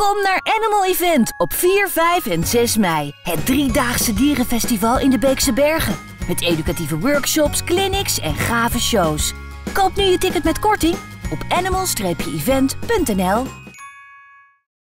Kom naar Animal Event op 4, 5 en 6 mei. Het driedaagse dierenfestival in de Beekse Bergen. Met educatieve workshops, clinics en gave shows. Koop nu je ticket met korting op animal-event.nl.